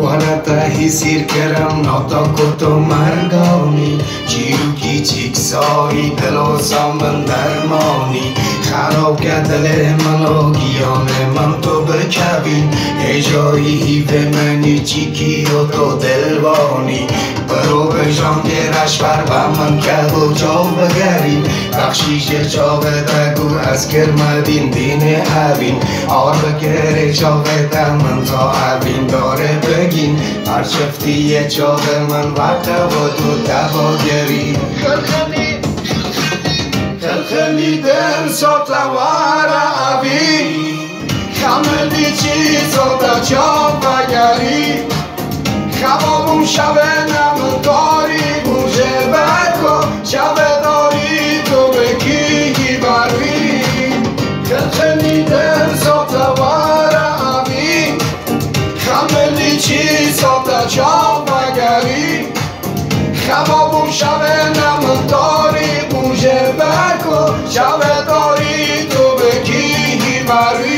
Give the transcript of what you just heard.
Guarda hisir kerem nota koto مرگانی. چیروکی چیکسایی دل و سامن درمانی. خراب که دل منو گیان من تو بکبین هجایی هیوه منی چیکی و تو دلوانی. برو بجان گرش بر و من که و جا بگرین بخشیش جا بدگو از کرمدین دین اوین آر بگره جا من تا اوین داره بگین. هر چفتی جا من وقت و تو دواگری. خلخلی. خلخلی دل ساتا وارا اوین خملی چیزا دا جا بگری خوابم شبه نمون صبح تا چاپ مگری. خوابون شبه نمون داری بوجه بکن شبه داری تو به کی بری